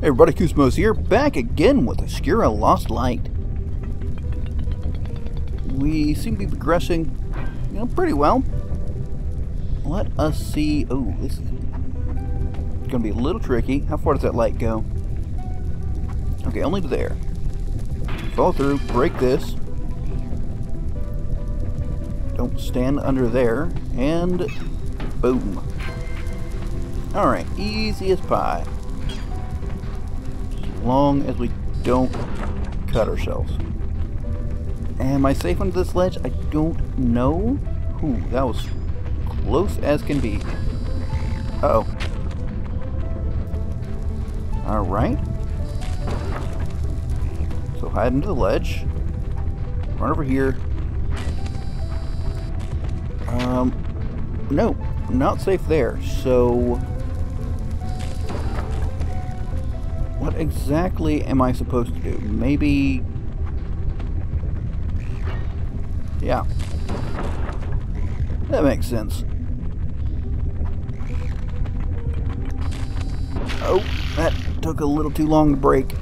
Hey everybody, Koosemose here, back again with Oscura Lost Light. We seem to be progressing, you know, pretty well. Let us see... Oh, this is going to be a little tricky. How far does that light go? Okay, only to there. Follow through, break this. Don't stand under there, and boom. Alright, easy as pie. As long as we don't cut ourselves. Am I safe under this ledge? I don't know. Ooh, that was close as can be. Uh oh Alright. So hide under the ledge. Run over here. Um, no, not safe there. So, what exactly am I supposed to do? Maybe, yeah, that makes sense. Oh, that took a little too long to break.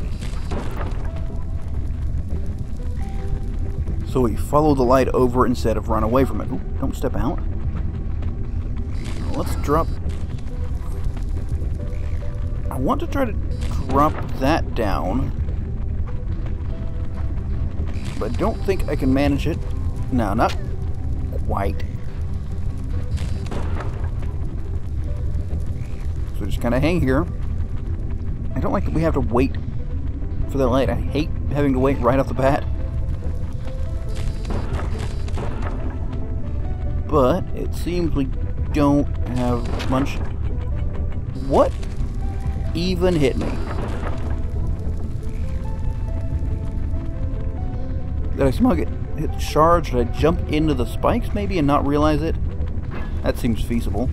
So we follow the light over instead of run away from it. Ooh, don't step out. Let's drop... I want to try to drop that down. But I don't think I can manage it. No, not quite. So just kind of hang here. I don't like that we have to wait for the light. I hate having to wait right off the bat. but it seems we don't have much. What even hit me? Did I somehow get hit shards? Did I jump into the spikes maybe and not realize it? That seems feasible.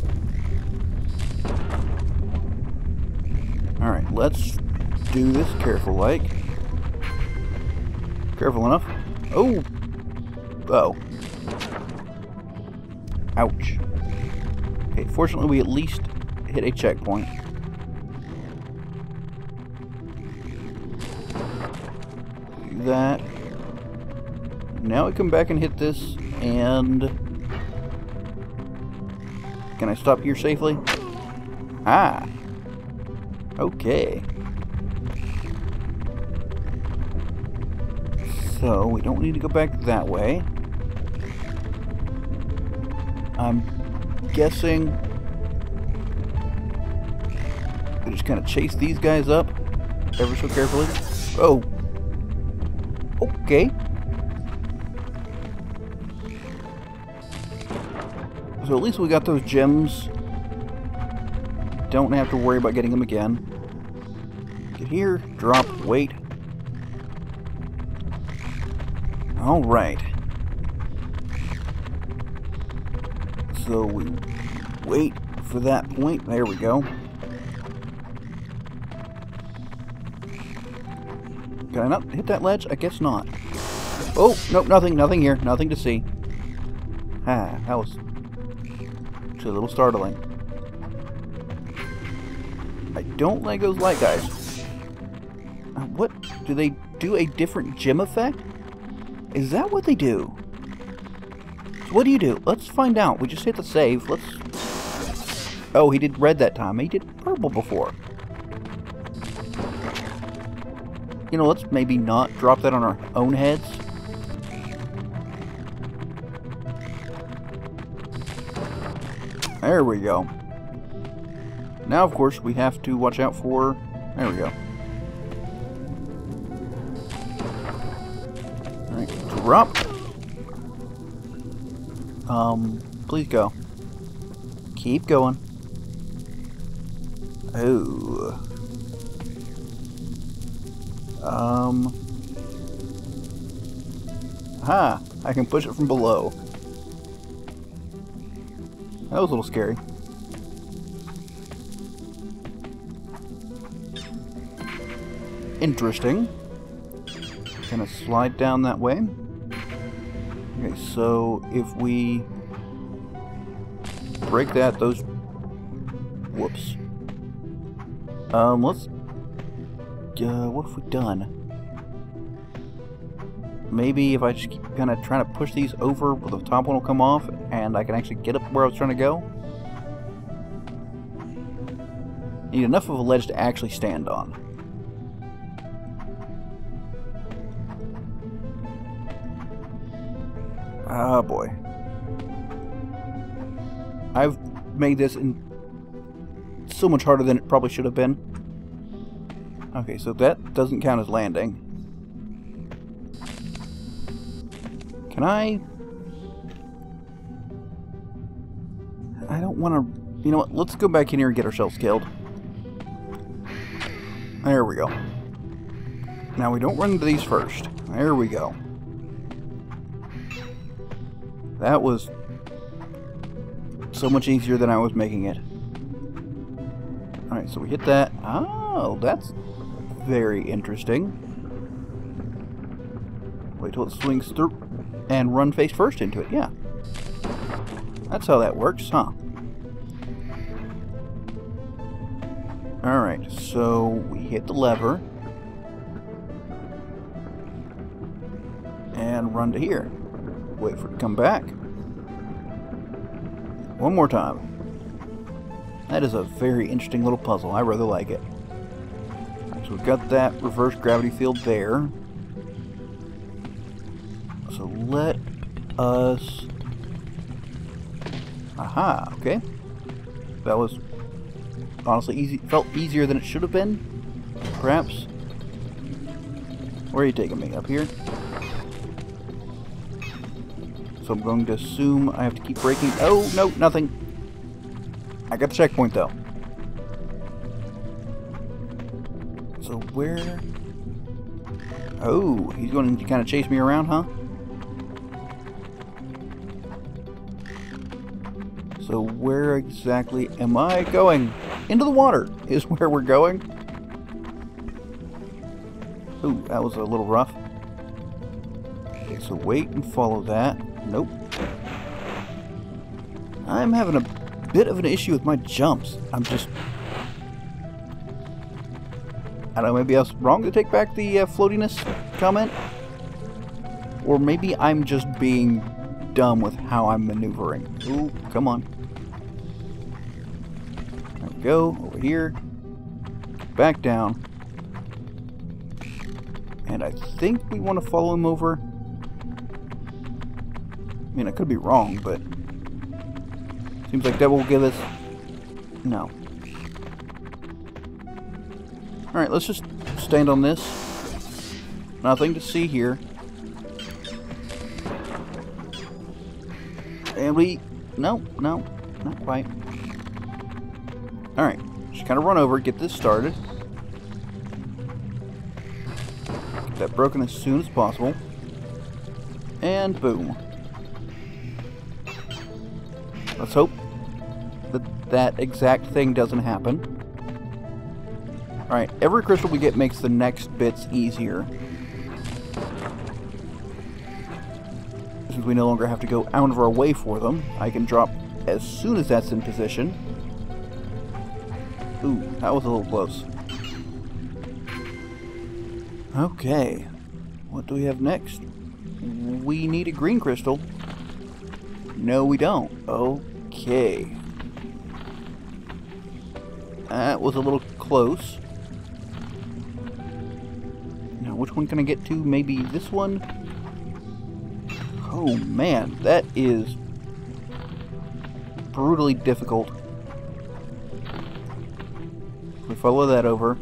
Alright, let's do this careful like. Careful enough. Oh! Oh. Ouch. Okay, fortunately we at least hit a checkpoint. That. Now we come back and hit this, and... Can I stop here safely? Ah! Okay. So, we don't need to go back that way. I'm guessing we just kind of chase these guys up ever so carefully. Oh. Okay. So at least we got those gems. Don't have to worry about getting them again. Get here, drop, wait. Alright. So we wait for that point. There we go. Can I not hit that ledge? I guess not. Oh, nope, nothing, nothing here. Nothing to see. Ah, that was a little startling. I don't like those light guys. Uh, what? Do they do a different gem effect? Is that what they do? What do you do? Let's find out. We just hit the save. Let's... Oh, he did red that time. He did purple before. You know, let's maybe not drop that on our own heads. There we go. Now, of course, we have to watch out for... There we go. Alright, drop. Um, please go. Keep going. Oh. Um. Ha! I can push it from below. That was a little scary. Interesting. Gonna slide down that way. Okay, so if we break that, those... Whoops. Um, let's... Uh, what have we done? Maybe if I just keep kind of trying to push these over, the top one will come off, and I can actually get up where I was trying to go. Need enough of a ledge to actually stand on. Ah, oh boy. I've made this in so much harder than it probably should have been. Okay, so that doesn't count as landing. Can I... I don't want to... You know what? Let's go back in here and get ourselves killed. There we go. Now we don't run into these first. There we go. That was so much easier than I was making it. Alright, so we hit that. Oh, that's very interesting. Wait till it swings through and run face first into it, yeah. That's how that works, huh? Alright, so we hit the lever. And run to here. Wait for it to come back. One more time. That is a very interesting little puzzle. I rather like it. We've got that reverse gravity field there. So let us... Aha, okay. That was honestly easy. Felt easier than it should have been, perhaps. Where are you taking me? Up here? So I'm going to assume I have to keep breaking. Oh, no, nothing. I got the checkpoint, though. So where... Oh, he's going to kind of chase me around, huh? So where exactly am I going? Into the water is where we're going. Ooh, that was a little rough. Okay, so wait and follow that. Nope. I'm having a bit of an issue with my jumps. I'm just... I don't know, maybe I was wrong to take back the uh, floatiness comment? Or maybe I'm just being dumb with how I'm maneuvering. Ooh, come on. There we go, over here. Back down. And I think we want to follow him over I mean, I could be wrong, but seems like that will give us... No. Alright, let's just stand on this. Nothing to see here. And we... No, no, not quite. Alright, just kind of run over, get this started. Get that broken as soon as possible. And boom. Let's hope that that exact thing doesn't happen. Alright, every crystal we get makes the next bits easier. Since we no longer have to go out of our way for them, I can drop as soon as that's in position. Ooh, that was a little close. Okay, what do we have next? We need a green crystal. No, we don't. Okay. That was a little close. Now, which one can I get to? Maybe this one? Oh, man. That is brutally difficult. We follow that over.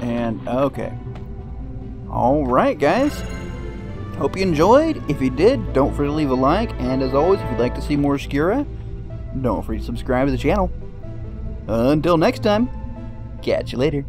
And, okay. Alright, guys. Hope you enjoyed. If you did, don't forget to leave a like. And as always, if you'd like to see more Oscura, don't forget to subscribe to the channel. Until next time, catch you later.